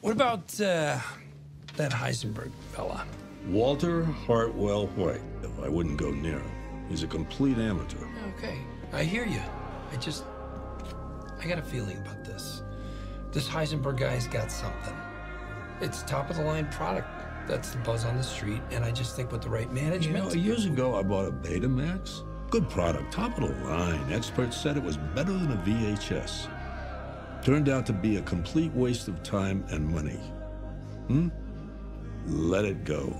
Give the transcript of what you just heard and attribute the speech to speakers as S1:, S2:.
S1: What about uh, that Heisenberg fella?
S2: Walter Hartwell White. I wouldn't go near him. He's a complete amateur.
S1: Okay, I hear you. I just, I got a feeling about this. This Heisenberg guy's got something. It's top of the line product. That's the buzz on the street, and I just think with the right
S2: You
S1: management.
S2: know, years ago I bought a Betamax. Good product, top of the line. Experts said it was better than a VHS. Turned out to be a complete waste of time and money. Hmm? Let it go.